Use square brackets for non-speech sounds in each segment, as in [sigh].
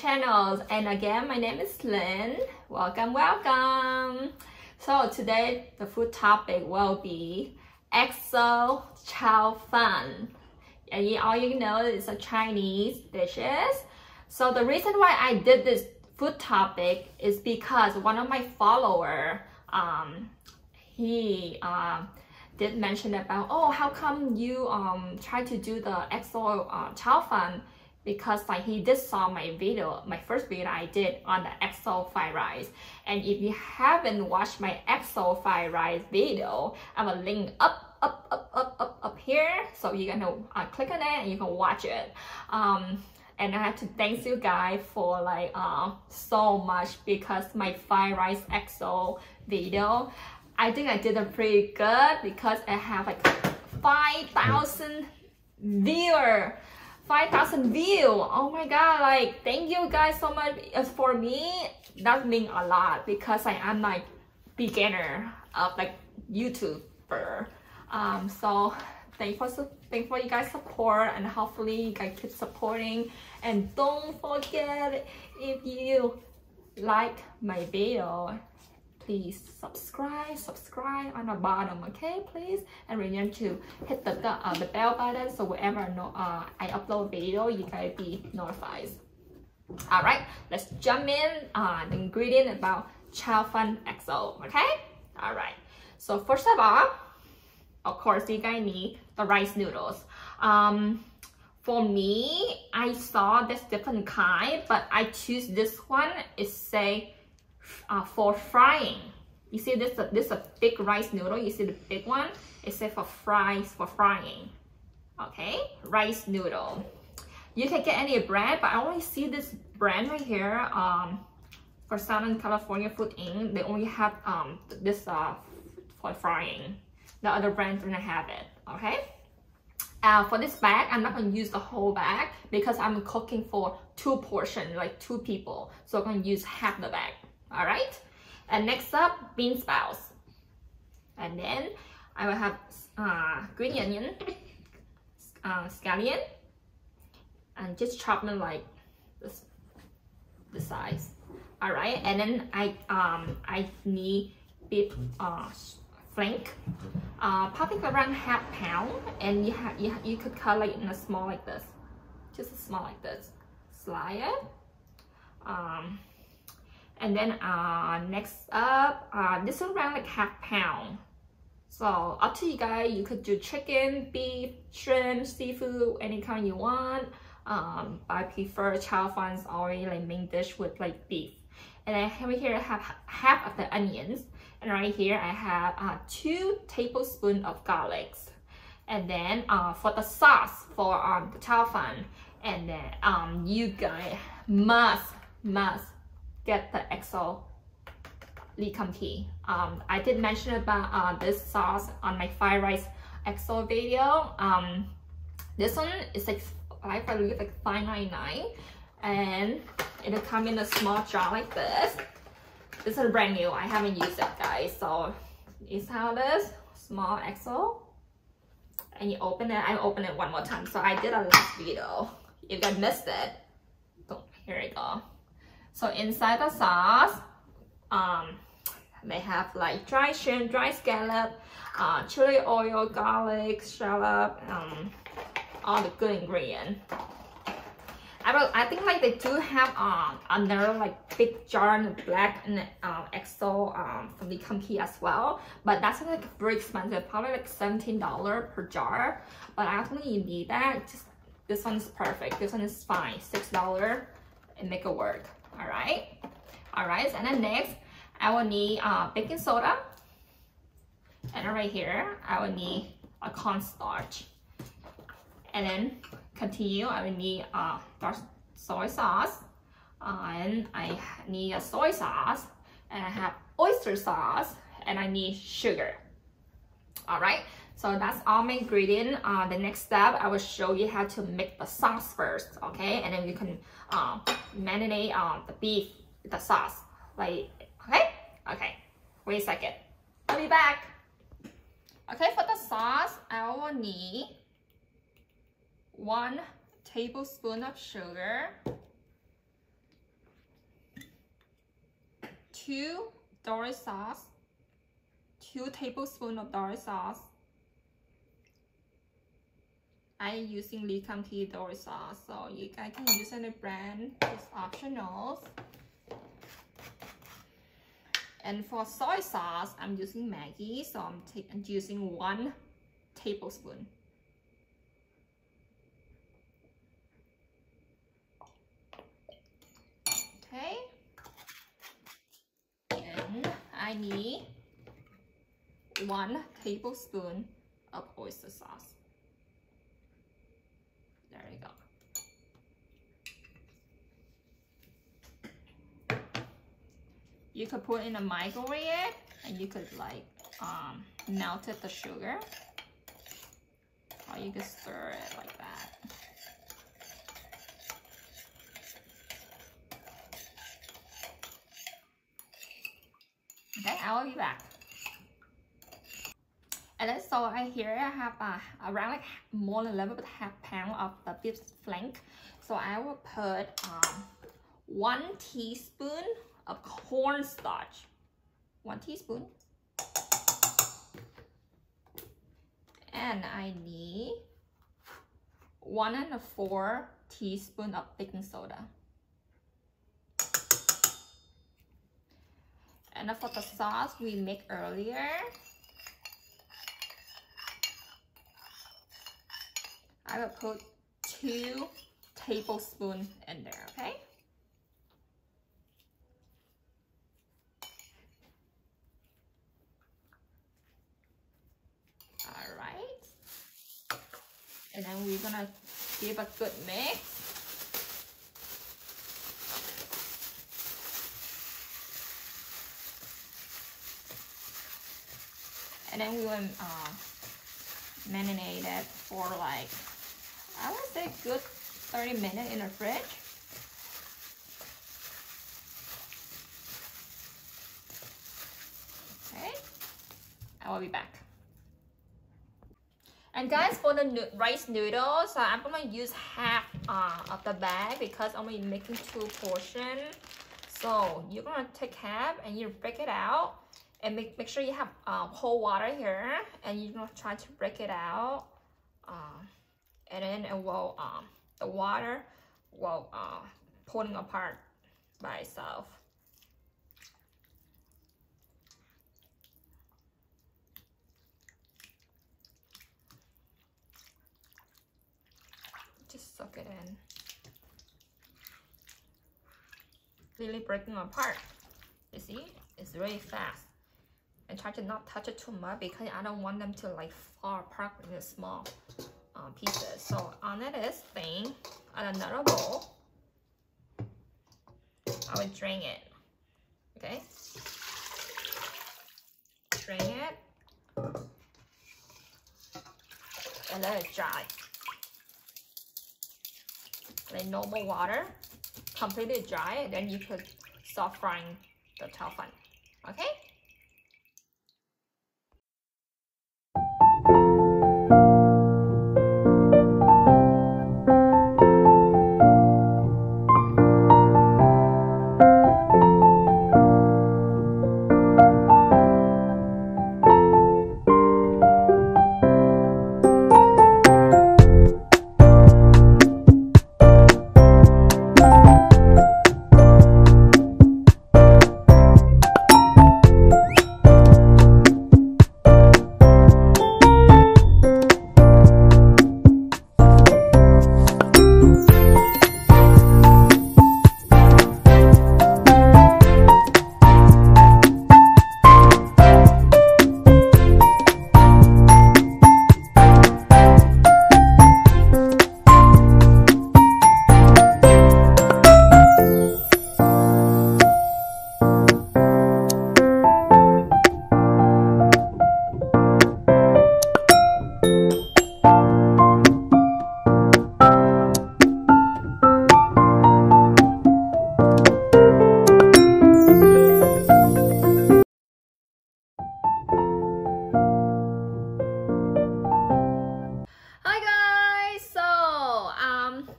channel. And again, my name is Lynn. Welcome, welcome. So today the food topic will be XO chow Fan. And all you know is a Chinese dishes. So the reason why I did this food topic is because one of my follower, um, he uh, did mention about, oh, how come you um try to do the XO uh, Chao Fan? Because like he did saw my video, my first video I did on the XO fried rice. And if you haven't watched my XO fried rice video, I will link up, up, up, up, up, up here. So you're gonna uh, click on it and you can watch it. Um, and I have to thank you guys for like uh, so much because my fried rice XO video, I think I did it pretty good because I have like 5,000 viewer 5,000 view. Oh my god, like thank you guys so much. As for me, that means a lot because I am like beginner of like YouTuber. Um, so thank for thank for you guys support and hopefully you guys keep supporting and don't forget if you like my video please subscribe subscribe on the bottom okay please? And remember to hit the, uh, the bell button so whenever no, uh, I upload video you guys be notified. All right let's jump in on uh, the ingredient about Chao Fan XO okay? All right so first of all of course you guys need the rice noodles. Um for me I saw this different kind but I choose this one. Is say uh, for frying. You see this, uh, this a big rice noodle. You see the big one? It says for fries, for frying. Okay, rice noodle. You can get any brand, but I only see this brand right here. Um, for Southern California Food Inc. They only have um this uh for frying. The other brands don't have it. Okay. Uh, for this bag, I'm not going to use the whole bag because I'm cooking for two portions, like two people. So I'm going to use half the bag all right. And next up bean sprouts. And then I will have uh, green onion uh, scallion and just chop them like this the size. All right. And then I um I need beef uh, flank uh probably around half pound. And you have you, you could cut like in a small like this. Just a small like this. Slide it. Um and then uh, next up, uh, this is around like half pound. So up to you guys, you could do chicken, beef, shrimp, seafood, any kind you want. Um, I prefer Chao Fan's already like main dish with like beef. And then over here I have half of the onions. And right here I have uh, two tablespoons of garlics. And then uh, for the sauce for um, the Chao Fan, and then um, you guys must, must get the XO Lee Kee. Um, I did mention about uh, this sauce on my fried rice XO video. Um, this one is like, I believe like $5.99 and it'll come in a small jar like this. This is brand new. I haven't used it guys. So it's how it is. Small XO. And you open it. I open it one more time. So I did a last video. If you guys missed it, oh, here we go. So inside the sauce, um, they have like dry shrimp, dry scallop, uh, chili oil, garlic, shallot, um, all the good ingredients. I, will, I think like they do have um, another like big jar in black and um, XO um, from the Kee as well. But that's like very expensive, probably like $17 per jar. But I don't think you need that. Just This one is perfect. This one is fine. $6 and make it work all right all right and then next I will need uh, baking soda. And right here I will need a cornstarch. And then continue I will need uh, soy sauce. Uh, and I need a soy sauce. And I have oyster sauce. And I need sugar. All right so that's all my ingredient. Uh, the next step, I will show you how to make the sauce first, okay? And then you can uh, marinate uh, the beef, with the sauce, like, okay? Okay, wait a second. I'll be back. Okay, for the sauce, I will need one tablespoon of sugar, two dory sauce, two tablespoons of dory sauce. I using Lee Kum Kee dory sauce, so you guys can use any brand, it's optional. And for soy sauce, I'm using Maggi, so I'm, I'm using one tablespoon. Okay. And I need one tablespoon of oyster sauce. There you go. You could put in a microwave and you could like um, melted the sugar or you could stir it like that. Okay, I will be back. And then so I here I have uh, around like more than a little bit half pound of the beef flank. So I will put um, one teaspoon of cornstarch. One teaspoon. And I need one and a four teaspoon of baking soda. And for the sauce we make earlier, I will put two tablespoons in there, okay? And then we're gonna give a good mix. And then we will uh, marinate it for like I would say good 30 minutes in the fridge. Okay. I will be back and guys, for the rice noodles, uh, I'm gonna use half uh, of the bag because I'm gonna be making two portions. So you're gonna take half and you break it out and make, make sure you have uh, cold water here and you're gonna try to break it out. Uh, and then it will, um, the water will uh, pulling apart by itself. Suck it in. Really breaking apart. You see? It's really fast. And try to not touch it too much because I don't want them to like fall apart in small uh, pieces. So on this thing, on another bowl, I will drain it. Okay? Drain it. And let it dry like normal water, completely dry, then you could start frying the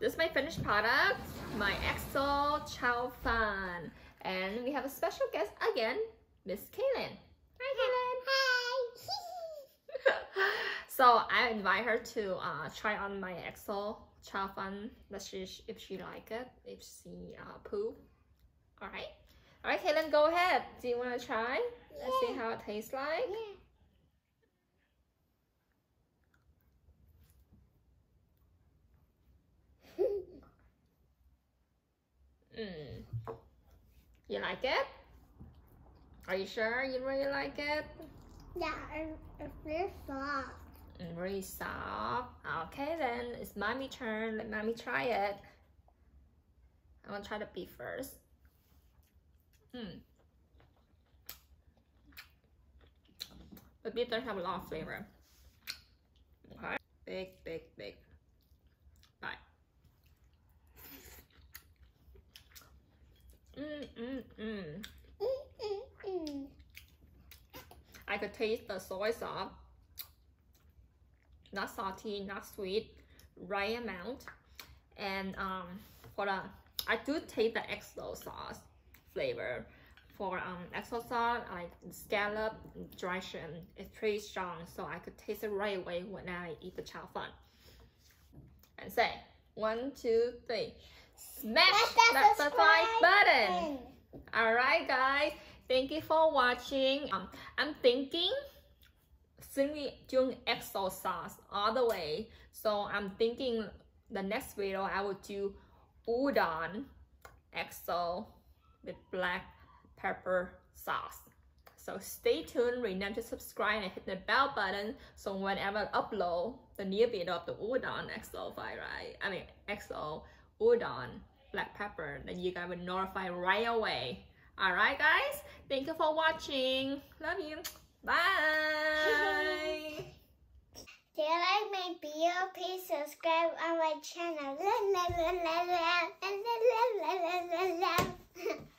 This is my finished product, my XO Chow Fun, And we have a special guest again, Miss Kaylin. Hi, Kaylin. Hi. [laughs] so I invite her to uh, try on my XO Chow Let's see if she like it, if she uh, poo. All right. All right, Kaylin, go ahead. Do you want to try? Yeah. Let's see how it tastes like. Yeah. Mm. You like it? Are you sure you really like it? Yeah, it's very soft. Mm, really soft. Okay, then it's mommy turn. Let mommy try it. I'm gonna try the beef first. Hmm. The beef doesn't have a lot of flavor. Okay, big, big, big. Bye. Mm, mm, mm. Mm, mm, mm. I could taste the soy sauce. Not salty, not sweet, right amount. And um, for the, I do taste the XO sauce flavor. For um, XO sauce, like scallop, dry shrimp, it's pretty strong. So I could taste it right away when I eat the chow fun. And say, one, two, three. Smash Smash that subscribe subscribe button. Alright guys, thank you for watching. Um, I'm thinking we doing sauce all the way, so I'm thinking the next video I will do udon EXO with black pepper sauce. So stay tuned, remember to subscribe and hit the bell button so whenever I upload the new video of the udon EXO file, right? I mean EXO udon black pepper, then you guys will notify right away. Alright guys, thank you for watching. Love you. Bye. [laughs] Do you like my video? Please subscribe on my channel. [laughs]